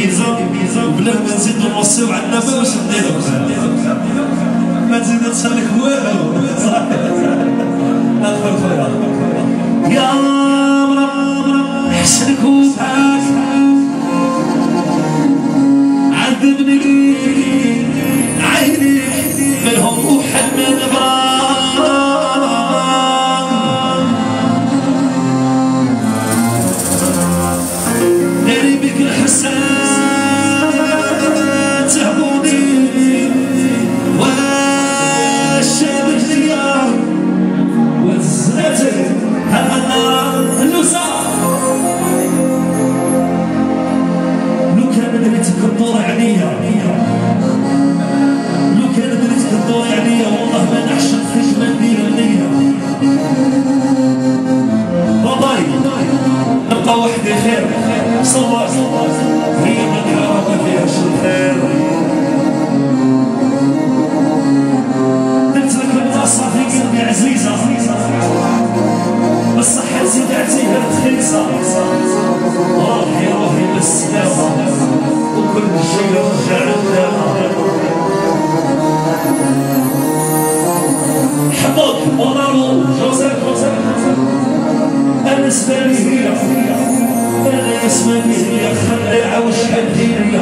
bisous, bisous, bisous. الخير صور مين اللي ما فيهاش الخير درت لك القصة في قلبي عزيزة بصح زدعتي رخيصة روحي روحي للسلامة وكل شي رجع لله o chefe